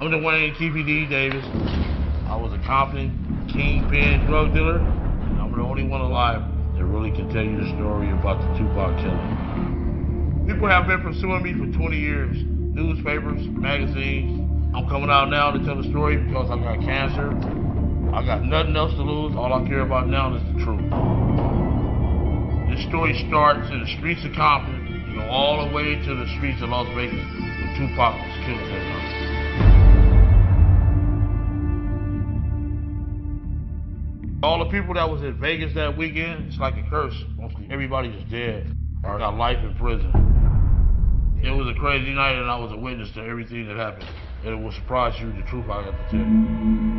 I'm Duane Keefe D Davis. I was a Compton kingpin drug dealer, and I'm the only one alive that really can tell you the story about the Tupac killing. People have been pursuing me for 20 years. Newspapers, magazines. I'm coming out now to tell the story because I got cancer. I got nothing else to lose. All I care about now is the truth. This story starts in the streets of Compton, you go all the way to the streets of Las Vegas when Tupac was killed All the people that was in Vegas that weekend, it's like a curse. Everybody is dead or got life in prison. It was a crazy night and I was a witness to everything that happened. And it will surprise you the truth I got to tell you.